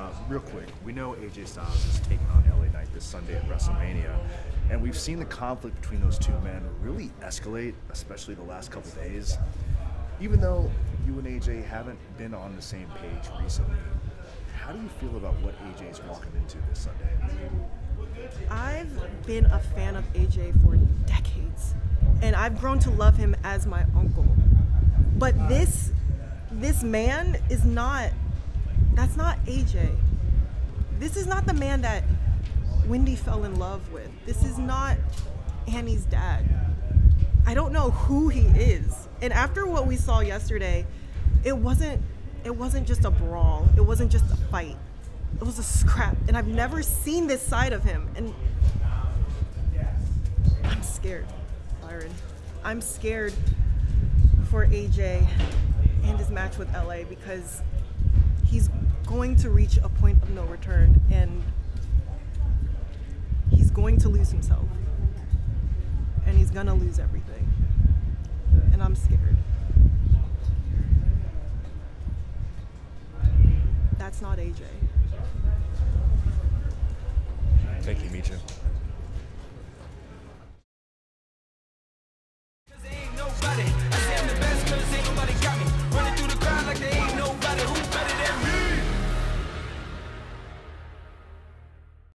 Uh, real quick, we know AJ Styles is taking on LA Knight this Sunday at WrestleMania, and we've seen the conflict between those two men really escalate, especially the last couple days. Even though you and AJ haven't been on the same page recently, how do you feel about what AJ is walking into this Sunday? I've been a fan of AJ for decades, and I've grown to love him as my uncle. But this this man is not that's not AJ. This is not the man that Wendy fell in love with. This is not Annie's dad. I don't know who he is. And after what we saw yesterday, it wasn't it wasn't just a brawl. It wasn't just a fight. It was a scrap. And I've never seen this side of him. And I'm scared, Byron. I'm scared for AJ and his match with LA because he's going to reach a point of no return and he's going to lose himself. And he's to lose everything. And I'm scared. That's not AJ. Thank you, Michin.